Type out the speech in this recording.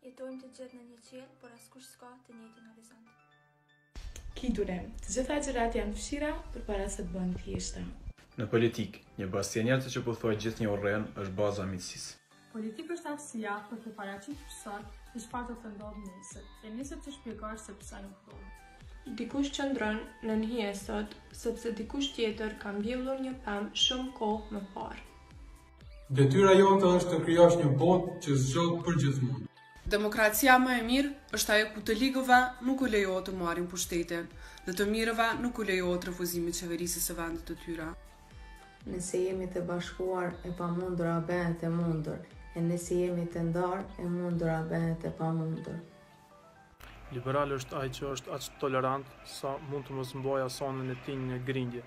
Jetojmë të gjithë në një qiell, por askush s'ka të njëjtin horizont. Ki durim, të gjitha gjërat janë të vështira përpara se të bëhen të thjeshta. Në politikë, një bashkësi njerëzish që pothuaj gjithnjë urren është baza e miqësisë. Politikë është aftësia për të parashikuar pse-në dhe çfarë do të ndodhë nesër, dhe nesër të shpjegosh se pse nuk ndodhi. Dikush qëndron nën hije sot, sepse dikush tjetër ka mbjellë një pemë shumë kohë më parë. Detyra jonë është të krijosh një botë që zgjat përgjithmonë. Demokracia më e mirë është ajo ku të ligëve nuk u lejohet të marrin pushtetin dhe të mirëve nuk u lejohet refuzimi i qeverisjes së vendit të tyre. Nëse jemi të bashkuar, e pamundura bëhet e mundur, e nëse jemi të ndarë, e mundura bëhet e pamundur. Liberal është ai që është aq tolerant sa mund të mos mbajë as anën e tij në grindje.